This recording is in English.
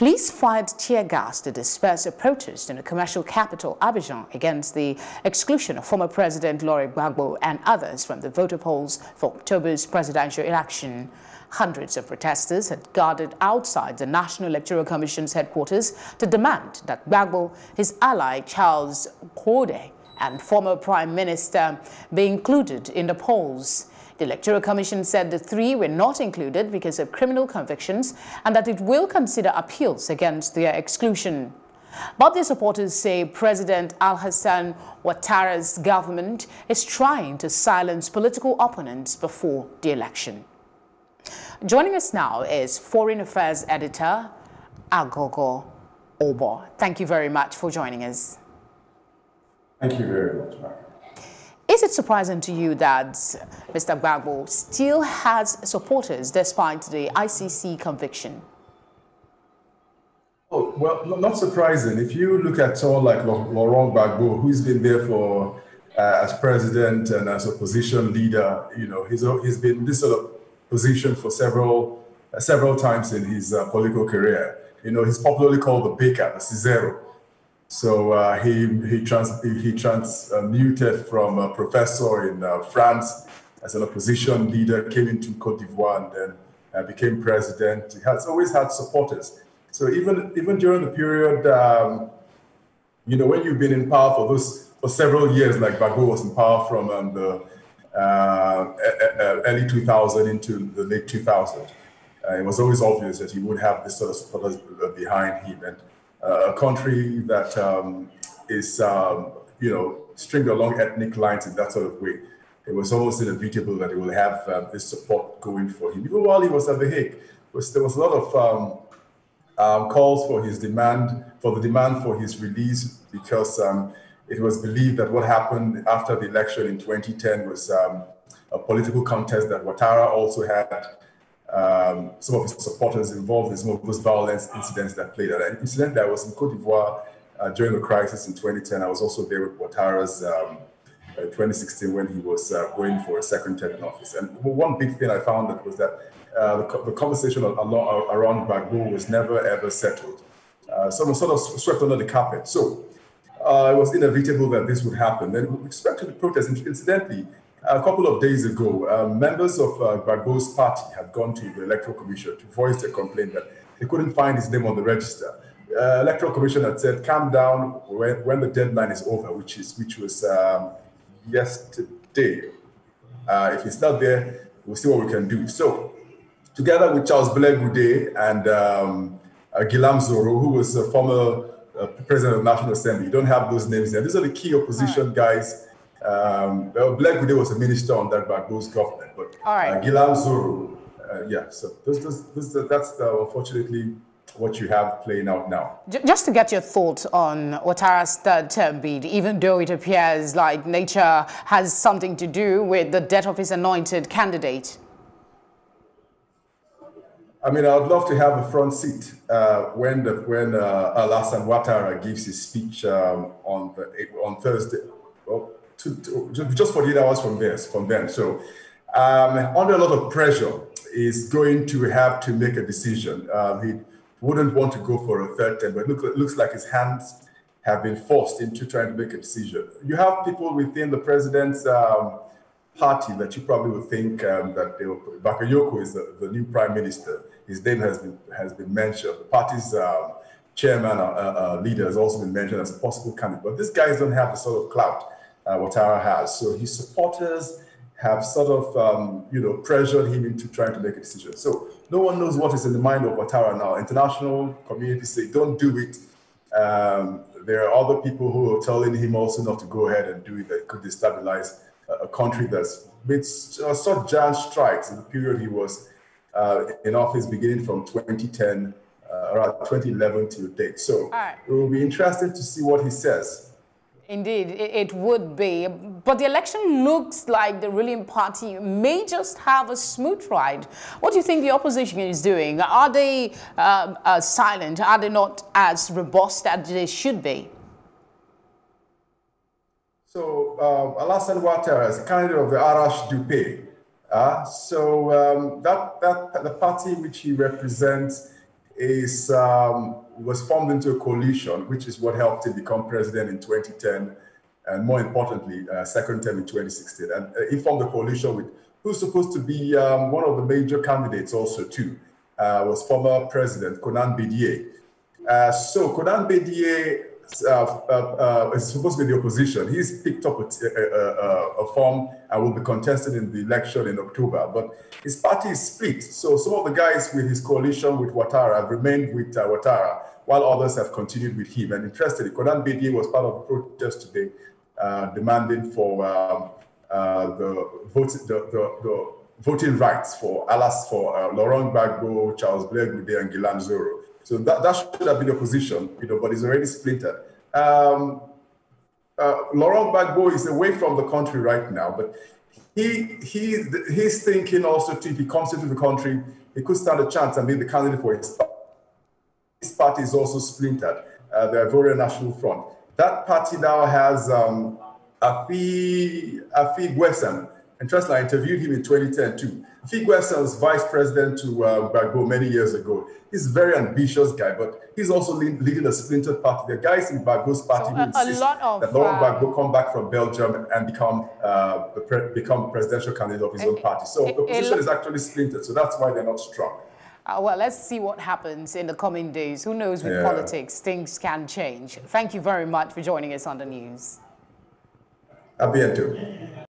Police fired tear gas to disperse a protest in the commercial capital, Abidjan, against the exclusion of former President Laurent Gbagbo and others from the voter polls for October's presidential election. Hundreds of protesters had gathered outside the National Electoral Commission's headquarters to demand that Gbagbo, his ally Charles Goudé, and former Prime Minister be included in the polls. The Electoral Commission said the three were not included because of criminal convictions and that it will consider appeals against their exclusion. But their supporters say President Alassane Ouattara's government is trying to silence political opponents before the election. Joining us now is Foreign Affairs Editor Aghogho Oboh. Thank you very much for joining us. Thank you very much. Is it surprising to you that Mr. Gbagbo still has supporters despite the ICC conviction? Oh, well, not surprising. If you look at someone like Laurent Gbagbo, who's been there for uh, as president and as opposition leader, you know, he's, he's been in this sort of position for several uh, several times in his uh, political career. You know, he's popularly called the baker, the Cicero. So uh, he he trans he transmuted from a professor in uh, France as an opposition leader, came into Cote d'Ivoire, and then uh, became president. He has always had supporters. So even even during the period, um, you know, when you've been in power for those for several years, like Gbagbo was in power from um, the uh, early 2000 into the late 2000. Uh, it was always obvious that he would have this sort of supporters behind him. And a country that um, is, um, you know, stringed along ethnic lines in that sort of way. It was almost inevitable that he will have uh, this support going for him. Even while he was at The Hague, was, there was a lot of um, um, calls for his demand, for the demand for his release, because um, it was believed that what happened after the election in 2010 was a political contest that Ouattara also had um, some of his supporters involved in some of those violence incidents that played out. An incident that was in Cote d'Ivoire uh, during the crisis in 2010. I was also there with Ouattara's um, uh, 2016 when he was uh, going for a second term in office. And one big thing I found that was that uh, the, the, conversation around Gbagbo was never ever settled. Uh, so sort of swept under the carpet. So uh, it was inevitable that this would happen. And with respect to the protest, incidentally, a couple of days ago, uh, members of uh, Gbagbo's party had gone to the Electoral Commission to voice their complaint that they couldn't find his name on the register. Uh, Electoral Commission had said, "Calm down when, when the deadline is over," which is which was um, yesterday. Uh, if it's not there, we'll see what we can do. So, together with Charles Blé Goudé and um, uh, Guillaume Soro, who was a former uh, president of the National Assembly, you don't have those names there. These are the key opposition guys um, well, Blé Goudé was a minister on that Gbagbo's government, but All right. uh, Guillaume Soro, uh, yeah, so this, this, this, that's the, unfortunately what you have playing out now. Just to get your thoughts on Ouattara's third term bid, even though it appears like nature has something to do with the death of his anointed candidate. I mean, I'd love to have a front seat uh, when the, when uh, Alassane Ouattara gives his speech um, on the, on Thursday. Well, to, to, just 48 hours from this, from then. So um, under a lot of pressure, is going to have to make a decision. Um, he wouldn't want to go for a third term, but it look, looks like his hands have been forced into trying to make a decision. You have people within the president's um, party that you probably would think um, that they Bakayoko is the, the, new prime minister. His name has been has been mentioned. The party's um, chairman uh, uh, leader has also been mentioned as a possible candidate. But these guys don't have the sort of clout uh, Ouattara has. So his supporters have sort of, um, you know, pressured him into trying to make a decision. So no one knows what is in the mind of Ouattara now. International community say, don't do it. Um, there are other people who are telling him also not to go ahead and do it that could destabilize a, a country that's made uh, such giant strides in the period he was uh, in office, beginning from 2010, uh, around 2011 to date. So right. it will be interesting to see what he says. Indeed, it would be. But the election looks like the ruling party may just have a smooth ride. What do you think the opposition is doing? Are they uh, uh, silent? Are they not as robust as they should be? So, uh, Alassane Ouattara is kind of the RHDP. Uh, so um, that, that the party which he represents is um, was formed into a coalition, which is what helped him become president in 2010, and more importantly, uh, second term in 2016. And uh, he formed a coalition with who's supposed to be um, one of the major candidates also too, uh, was former President Konan Bedie. Uh, so Konan Bedie uh, uh, uh, is supposed to be the opposition. He's picked up a, form and will be contested in the election in October. But his party is split. So some of the guys with his coalition with Ouattara have remained with uh, Ouattara, while others have continued with him. And interestingly, Konan Bedie was part of the protest today, uh, demanding for um, uh, the, vote, the, the, the, voting rights for Alas for Laurent Gbagbo, Charles Ble Goude, and Guillaume Soro. So that, that should have been the position, you know, but it's already splintered. Um, uh, Laurent Gbagbo is away from the country right now, but he, he he's thinking also to, if he comes into the country, he could stand a chance and be the candidate for his party. His party is also splintered, uh, the Ivorian National Front. That party now has um, Affi, Affi N'Guessan. Interestingly, I interviewed him in 2010 too. Figueroa was vice president to uh, many years ago. He's a very ambitious guy, but he's also leading a splintered party. The guys in Gbagbo's party so who insist of, that Laurent uh, Gbagbo come back from Belgium and become uh, pre become presidential candidate of his a, own party. So a, the position is actually splintered. So that's why they're not strong. Uh, well, let's see what happens in the coming days. Who knows with yeah. politics, things can change. Thank you very much for joining us on the news. A bientôt.